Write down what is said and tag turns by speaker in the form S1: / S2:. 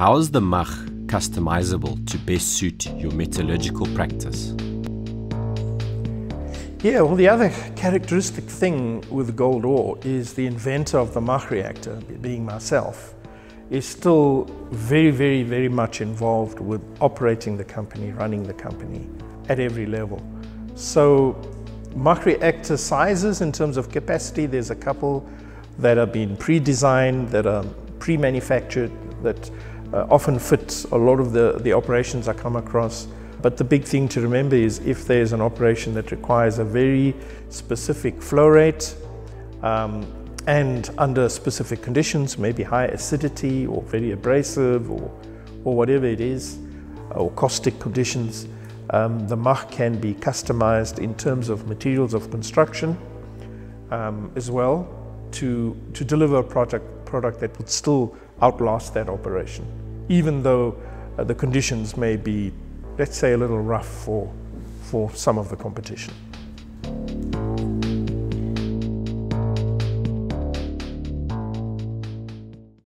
S1: How is the Mach customizable to best suit your metallurgical practice?
S2: Yeah, well, the other characteristic thing with GoldOre is the inventor of the Mach reactor, being myself, is still very, very, very much involved with operating the company, running the company at every level. So Mach reactor sizes in terms of capacity, there's a couple that have been pre-designed, that are pre-manufactured, that uh, often fits a lot of the, the operations I come across. But the big thing to remember is if there's an operation that requires a very specific flow rate um, and under specific conditions, maybe high acidity or very abrasive or, or whatever it is, or caustic conditions, um, the Mach can be customized in terms of materials of construction um, as well to, to deliver a product, product that would still outlast that operation, even though uh, the conditions may be, let's say, a little rough for, for some of the competition.